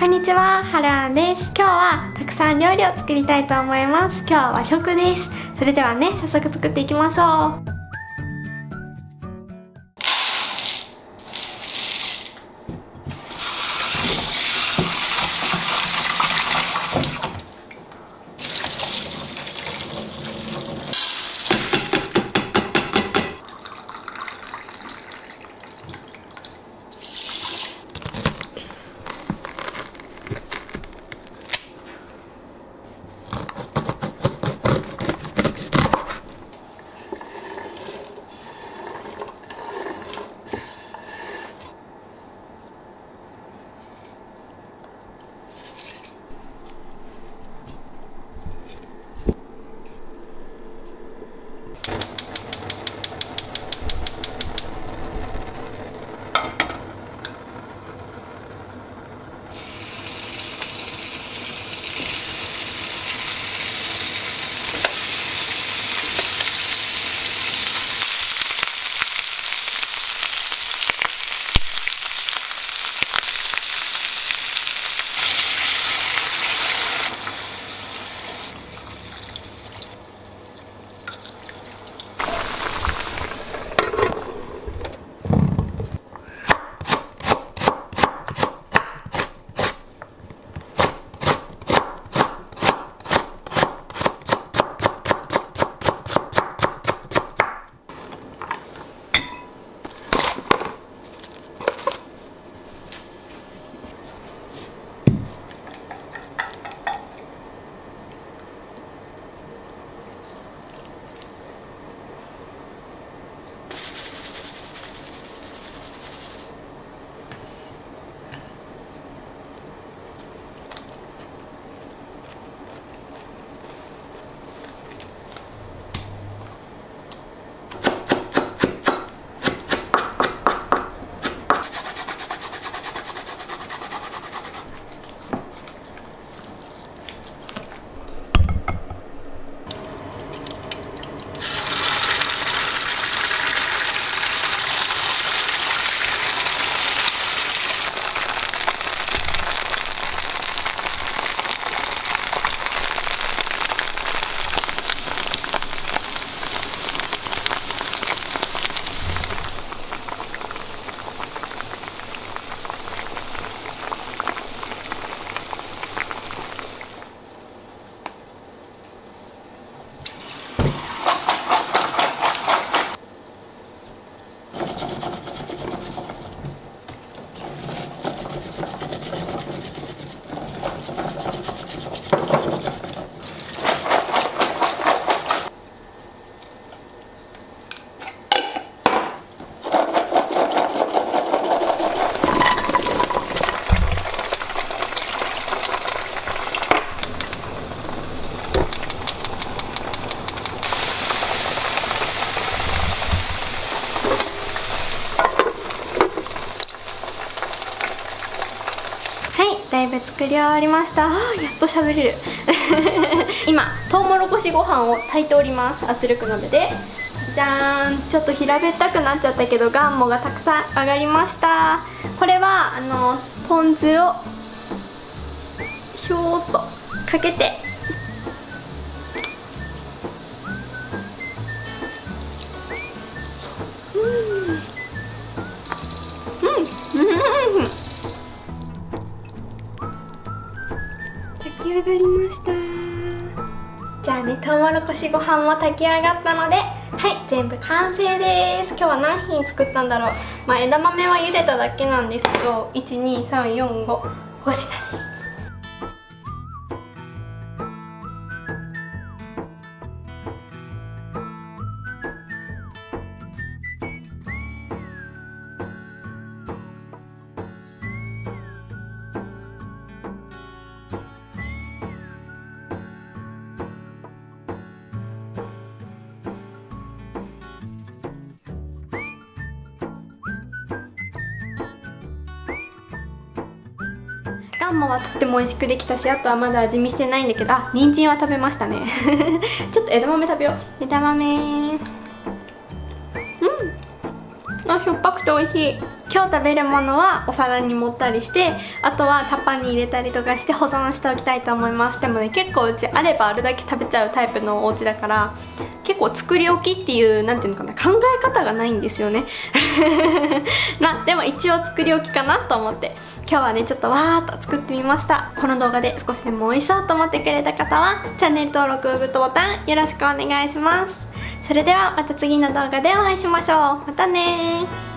こんにちは、はるあんです。今日はたくさん料理を作りたいと思います。今日は和食です。それではね、早速作っていきましょう。だいぶ作り終わりました。あやっと喋れる。今とうもろこしご飯を炊いております。圧力鍋で。じゃーん。ちょっと平べったくなっちゃったけどガンモがたくさん上がりました。これはあのポン酢をひょーっとかけて炊き上がりました。じゃあねとうもろこしご飯も炊き上がったのではい全部完成です。今日は何品作ったんだろう。まあ枝豆は茹でただけなんですけど12345 5品です。ガンモはとっても美味しくできたしあとはまだ味見してないんだけどあ人参は食べましたね。ちょっと枝豆食べよう。枝豆。うん。あしょっぱくて美味しい。今日食べるものはお皿に盛ったりしてあとはタッパーに入れたりとかして保存しておきたいと思います。でもね結構うちあればあるだけ食べちゃうタイプのお家だから結構作り置きっていう何ていうのかな考え方がないんですよね。まあでも一応作り置きかなと思って今日はねちょっとわーっと作ってみました。この動画で少しでも美味しそうと思ってくれた方はチャンネル登録グッドボタンよろしくお願いします。それではまた次の動画でお会いしましょう。またね